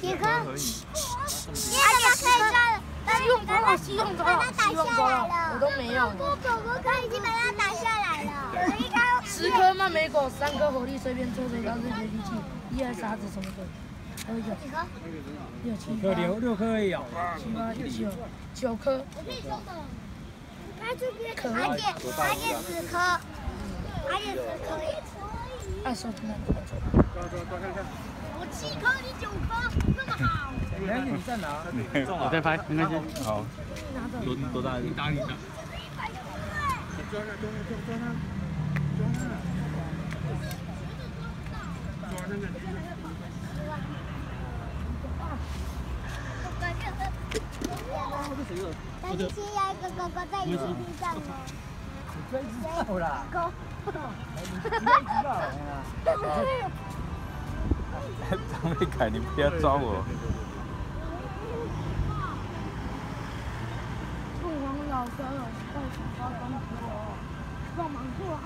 几颗？你还可以抓了，希望抓了，希望抓了，希望抓了，我都没有。狗狗可已经把它打下来了。十颗蔓莓果，三颗火力，随便抽最高是绝地器，一二沙子什么的，还有九几颗？六七六六六颗而已哦。七八九九颗，它这边而且而且十颗，而且十颗。二手的。我七颗，你九颗，那么好。没关系，你再拿。我再拍，没关系。好，拿着。多多大？你打你打。但是现在一个狗狗在你地上了。你追知道啦。狗。你追知道了。张伟凯，你不要抓我。凤凰老小友在小花恭喜我，帮忙过来，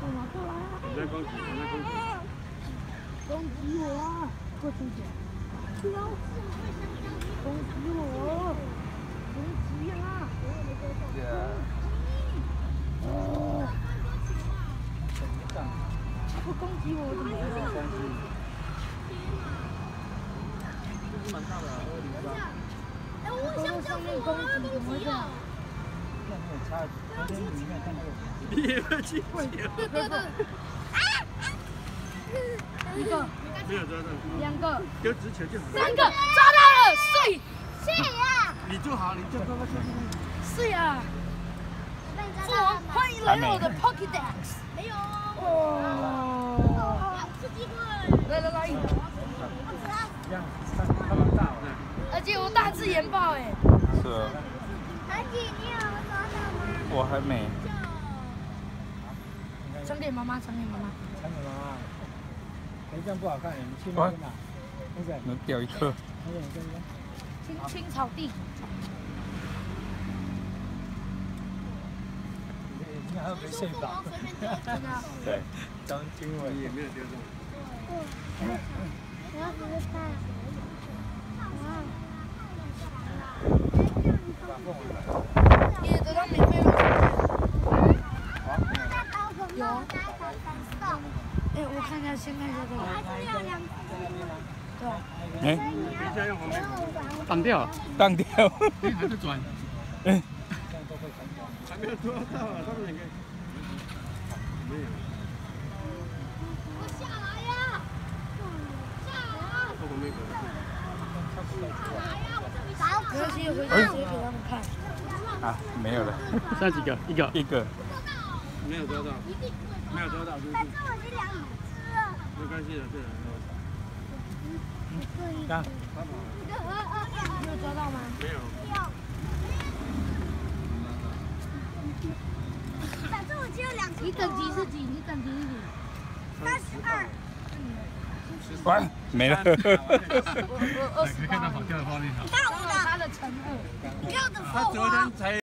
帮忙过来，你在恭喜，你在恭喜。恭喜我啊！过去点，去啊！恭喜我，攻击啊！哦，不攻击我怎么样？哎，我想叫凤凰二公鸡哦。那没有差，昨天你有看到。你也会去会一个，没有抓到。两个，丢直球就好。三个，抓到了，碎，是呀。你就好，你就乖乖休息。碎啊！凤凰，欢迎来到我的 Pocket Dex。没有。哦，两次机会。来来来，这样，他们大了。而且我大字研报哎。是啊。阿姐，你有抓到吗？我还没。传给妈妈，传给妈妈。传给妈妈。哎，这样不好看，你们去那边拿。那个，能掉一颗。青青草地。你还要被睡饱。对。张经纬也没有丢中。我要不是看。你也得到免费了。有。看，先看一下这个。对。哎。等一下用红梅。当掉。当掉。哎，还在转。哎。还没有抓到啊，他们两个。没有。我下来呀！下来啊！红梅。没关系，回去直接给他们看。啊，没有了。剩几个？一个。一个。没有抓到。没有抓到，就是。但是我这两。没关系的，对。看。你有。抓到吗？没有。反正我只有。两只。你等级是几？你等级是几？三十二。完，没了。我我二十八。你看我的。他的乘二。你看我的凤凰。他昨天才。